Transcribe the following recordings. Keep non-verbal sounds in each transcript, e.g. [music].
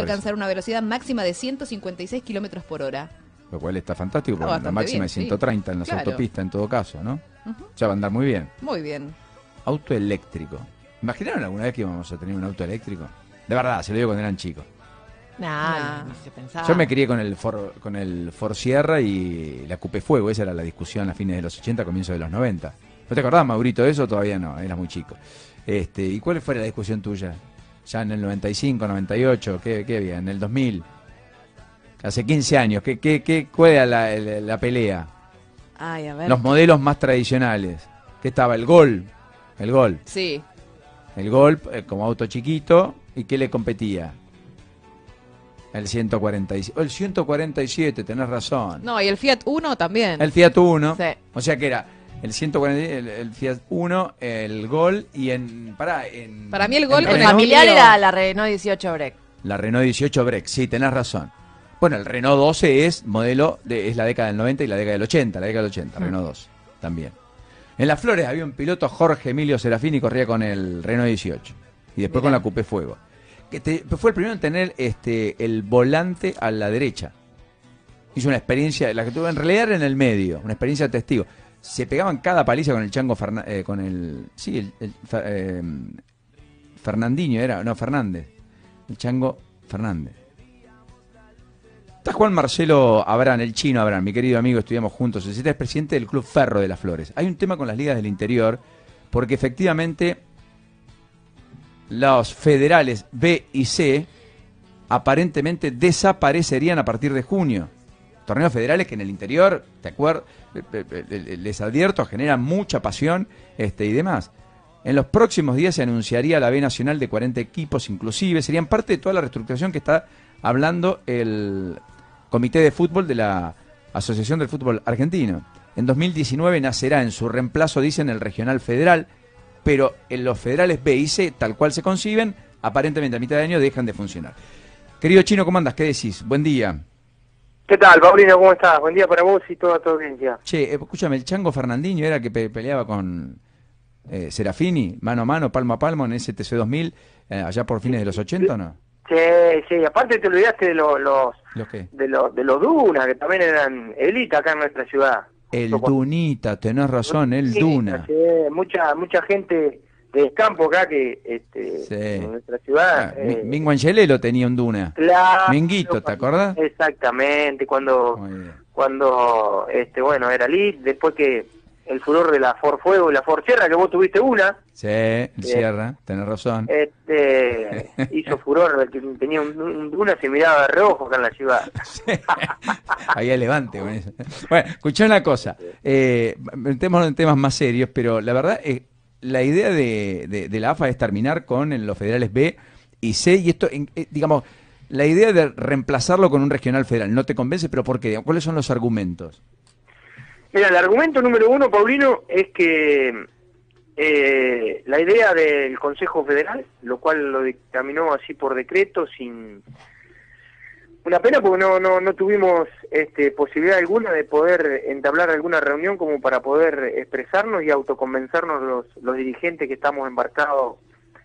alcanzar una velocidad máxima de 156 kilómetros por hora. Lo cual está fantástico, Está porque la máxima bien, es sí. 130 en las Claro. autopistas en todo caso, ¿no? Ujú. Ya va a andar muy bien. Muy bien. Auto eléctrico. ¿Imaginaron alguna vez que íbamos a tener un auto eléctrico? De verdad, se lo digo cuando eran chicos. Nah, ni se pensaba. Yo me crié con el For, con el Ford Sierra y la Coupe Fuego, esa era la discusión a fines de los 80, comienzos de los 90. ¿No te acordás, Maurito, de eso? Todavía no, eras muy chico. Este, ¿Y cuál fue la discusión tuya? ¿Ya en el 95, 98? ¿Qué, qué había? ¿En el 2000? Hace 15 años, ¿qué, qué, qué, ¿cuál la, la- la pelea? Ay, a ver. Los modelos más tradicionales. ¿Qué estaba? El Gol. El Gol. Sí. El Golf eh, como auto chiquito. ¿Y qué le competía? El 147. El 147, tenés razón. No, y el Fiat Uno también. El Fiat Uno. Sí. O sea que era el 140, el, el Fiat Uno, el Gol y en. Pará, en. Para mí el Gol en El con familiar era la Renault 18 Break. La Renault 18 Break. Sí, tenés razón. Bueno, el Renault 12 es modelo, de, es la década del 90 y la década del 80, la década del 80, Mm. Renault 12 también. En Las Flores había un piloto, Jorge Emilio Serafini, y corría con el Renault 18. Y después con la Coupe Fuego. Que te- fue el primero en tener este el volante a la derecha. Hizo una experiencia, la que tuve en realidad era en el medio, una experiencia de testigo. Se pegaban cada paliza con el chango Ferna- eh, con el. Sí, el, eh, Fernandinho era, no, Fernández. El chango Fernández. Está Juan Marcelo Abrán, el chino Abrán, mi querido amigo, estudiamos juntos. El es presidente del Club Ferro de las Flores. Hay un tema con las ligas del interior, porque efectivamente los federales B y C aparentemente desaparecerían a partir de junio. Torneos federales que en el interior, ¿te acuerdas? Les advierto, generan mucha pasión este, y demás. En los próximos días se anunciaría la B Nacional de 40 equipos, inclusive. Serían parte de toda la reestructuración que está hablando el Comité de Fútbol de la Asociación del Fútbol Argentino. En 2019 nacerá en su reemplazo, dicen, el Regional Federal, pero en los federales B y C, tal cual se conciben, aparentemente a mitad de año dejan de funcionar. Querido Chino, ¿cómo andas? ¿Qué decís? Buen día. ¿Qué tal, Paulino? ¿Cómo estás? Buen día para vos y toda tu audiencia. Che, eh, escúchame, el Chango Fernandinho era que pe- peleaba con eh, Serafini, mano a mano, palmo a palmo en STC 2000, eh, allá por fines de los 80 o no? Sí, sí, aparte te olvidaste de los, los ¿Los qué? de los de los Duna, que también eran élite acá en nuestra ciudad. El Dunita, tenés razón, el Duna. sí, mucha mucha gente de campo acá que este, Sí. en nuestra ciudad. Ah, eh, Mingo Angelelo tenía un Duna. claro, Minguito, ¿te acordás? Exactamente, cuando cuando este bueno era elite, después que el furor de la Ford Fuego y la Ford Sierra, que vos tuviste una, Sí, el Sierra, tenés razón. este [laughs] hizo furor, tenía un, un Duna se miraba de reojo acá en la ciudad. [laughs] Había levante con eso. Bueno, escuchá una cosa. Eh, metémonos en temas más serios, pero la verdad, eh, la idea de, de- la AFA es terminar con los federales B y C, y esto, eh, digamos, la idea de reemplazarlo con un regional federal, ¿no te convence? ¿Pero por qué? ¿Cuáles son los argumentos? Mira, el argumento número uno, Paulino, es que eh, la idea del Consejo Federal, lo cual lo dictaminó así por decreto, sin una pena porque no, no, no tuvimos este, posibilidad alguna de poder entablar alguna reunión como para poder expresarnos y autoconvencernos los, los dirigentes que estamos embarcados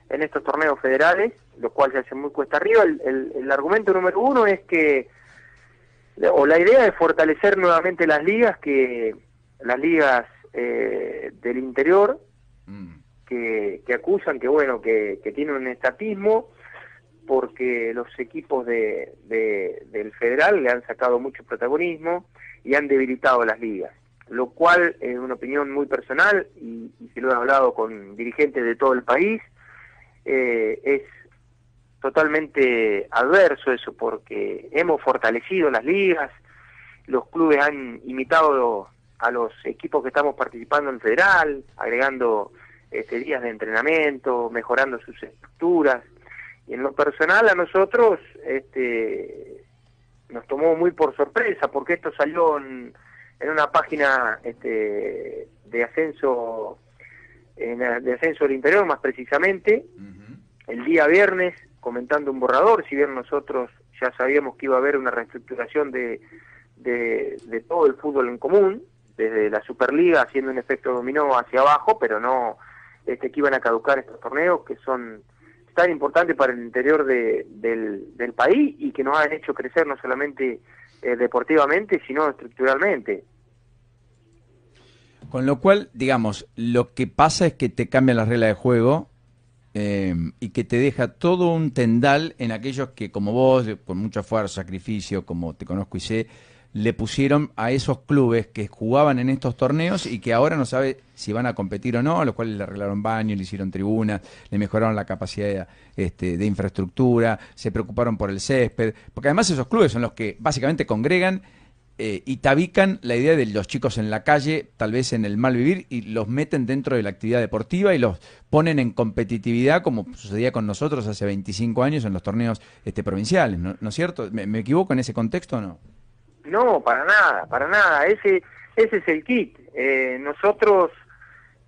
en estos torneos federales, lo cual se hace muy cuesta arriba. El, el- el argumento número uno es que o la idea es fortalecer nuevamente las ligas que las ligas eh, del interior Mm, que, que acusan que bueno que, que tiene un estatismo porque los equipos de, de- del federal le han sacado mucho protagonismo y han debilitado las ligas lo cual es una opinión muy personal y, y se lo he hablado con dirigentes de todo el país eh, es totalmente adverso eso porque hemos fortalecido las ligas, los clubes han imitado a los equipos que estamos participando en federal, agregando este, días de entrenamiento, mejorando sus estructuras. Y en lo personal a nosotros este, nos tomó muy por sorpresa porque esto salió en, en una página este, de ascenso en, de ascenso del interior más precisamente el día viernes comentando un borrador, si bien nosotros ya sabíamos que iba a haber una reestructuración de, de, de todo el fútbol en común, desde la Superliga haciendo un efecto dominó hacia abajo, pero no este, que iban a caducar estos torneos que son tan importantes para el interior de- del, del país y que nos han hecho crecer no solamente eh, deportivamente, sino estructuralmente. Con lo cual, digamos, lo que pasa es que te cambian las reglas de juego eh, y que te deja todo un tendal en aquellos que, como vos, con mucho esfuerzo, sacrificio, como te conozco y sé, le pusieron a esos clubes que jugaban en estos torneos y que ahora no sabe si van a competir o no, a los cuales le arreglaron baños, le hicieron tribunas, le mejoraron la capacidad este, de infraestructura, se preocuparon por el césped, porque además esos clubes son los que básicamente congregan eh, y tabican la idea de los chicos en la calle, tal vez en el mal vivir, y los meten dentro de la actividad deportiva y los ponen en competitividad, como sucedía con nosotros hace 25 años en los torneos este, provinciales, ¿no, ¿no es cierto? ¿Me, me equivoco en ese contexto o no? No, para nada, para nada. Ese, ese es el kit. Eh, nosotros,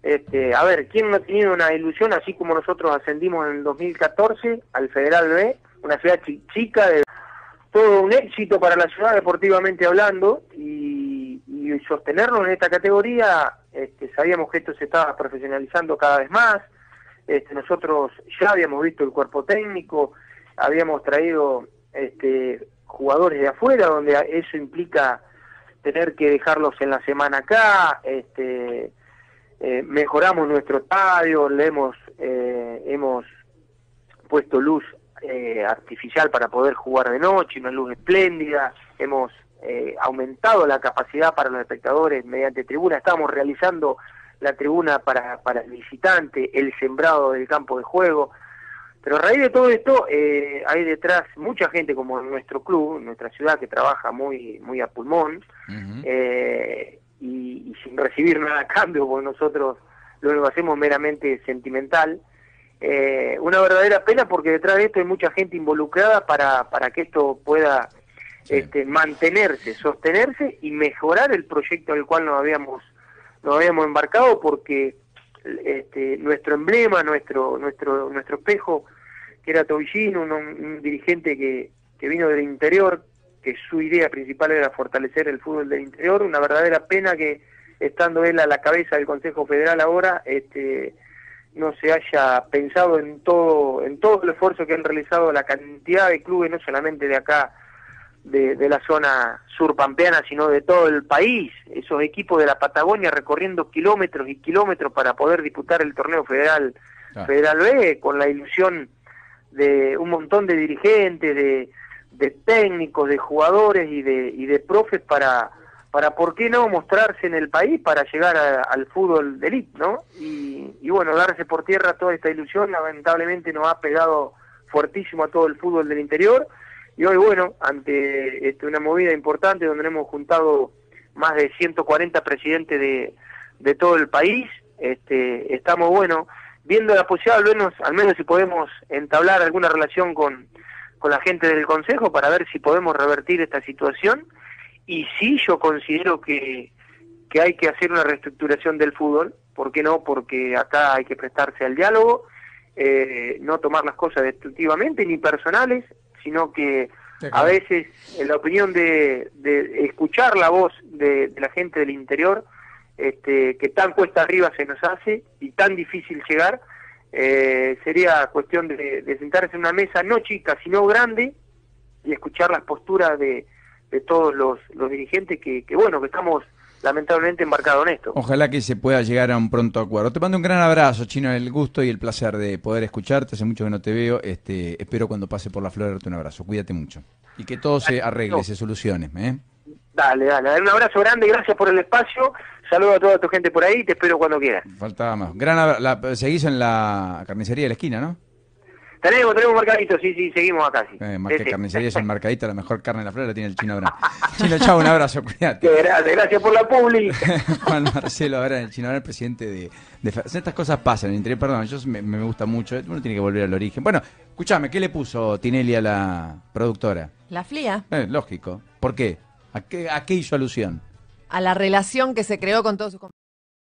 este, a ver, ¿quién no ha tenido una ilusión así como nosotros ascendimos en el 2014 al Federal B, una ciudad chi- chica, de todo un éxito para la ciudad deportivamente hablando y, y sostenerlo en esta categoría, este, sabíamos que esto se estaba profesionalizando cada vez más. Este, nosotros ya habíamos visto el cuerpo técnico, habíamos traído este, jugadores de afuera, donde eso implica tener que dejarlos en la semana acá, este, eh, mejoramos nuestro estadio, le hemos, eh, hemos puesto luz eh, artificial para poder jugar de noche, una luz espléndida, hemos eh, aumentado la capacidad para los espectadores mediante tribuna, estamos realizando la tribuna para, para el visitante, el sembrado del campo de juego, pero a raíz de todo esto eh, hay detrás mucha gente como en nuestro club, en nuestra ciudad que trabaja muy, muy a pulmón, eh, y, y sin recibir nada a cambio, porque nosotros lo que hacemos meramente sentimental. Eh, una verdadera pena porque detrás de esto hay mucha gente involucrada para, para que esto pueda Sí. este, mantenerse, sostenerse y mejorar el proyecto al cual nos habíamos, nos habíamos embarcado porque este, nuestro emblema, nuestro, nuestro, nuestro espejo, que era Tobillín, un, un dirigente que, que vino del interior, que su idea principal era fortalecer el fútbol del interior, una verdadera pena que estando él a la cabeza del Consejo Federal ahora, este, no se haya pensado en todo, en todo el esfuerzo que han realizado la cantidad de clubes, no solamente de acá, de, de la zona surpampeana, sino de todo el país, esos equipos de la Patagonia recorriendo kilómetros y kilómetros para poder disputar el torneo federal, Ah. federal B, con la ilusión de un montón de dirigentes, de, de técnicos, de jugadores y de, y de profes para, para, ¿por qué no mostrarse en el país para llegar al fútbol de elite, ¿no? Y, y bueno, darse por tierra toda esta ilusión lamentablemente nos ha pegado fuertísimo a todo el fútbol del interior y hoy, bueno, ante este, una movida importante donde hemos juntado más de 140 presidentes de, de todo el país, este, estamos, bueno, viendo la posibilidad, al menos, al menos si podemos entablar alguna relación con, con la gente del Consejo para ver si podemos revertir esta situación. Y sí, yo considero que, que hay que hacer una reestructuración del fútbol. ¿Por qué no? Porque acá hay que prestarse al diálogo, eh, no tomar las cosas destructivamente ni personales, sino que a veces en la opinión de, de escuchar la voz de, de la gente del interior, este, que tan cuesta arriba se nos hace y tan difícil llegar, eh, sería cuestión de, de sentarse en una mesa no chica, sino grande, y escuchar las posturas de, de todos los, los dirigentes que, que, bueno, que estamos lamentablemente embarcados en esto. Ojalá que se pueda llegar a un pronto acuerdo. Te mando un gran abrazo, Chino, el gusto y el placer de poder escucharte. Hace mucho que no te veo. Este, espero cuando pase por la flor darte un abrazo. Cuídate mucho. Y que todo se arregle, No. se solucione. ¿eh? Dale, dale, un abrazo grande, gracias por el espacio, saludo a toda tu gente por ahí, te espero cuando quieras. Faltaba más. Gran la, seguís en la carnicería de la esquina, ¿no? Tenemos, tenemos marcadito, sí, sí, seguimos acá, sí. Eh, más Sí, que sí. carnicería es el [laughs] mercadito, la mejor carne de la flor la tiene el Chino Abraham. Chino, chao, un abrazo, cuídate. Gracias, gracias por la publi. [laughs] Juan Marcelo Abraham, el Chino Abraham, presidente de, de Estas cosas pasan en el interior, perdón, yo me, me gusta mucho, uno tiene que volver al origen. Bueno, escúchame, ¿qué le puso Tinelli a la productora? La flia. Eh, lógico. ¿Por qué? ¿A qué, ¿A qué hizo alusión? A la relación que se creó con todos sus compañeros.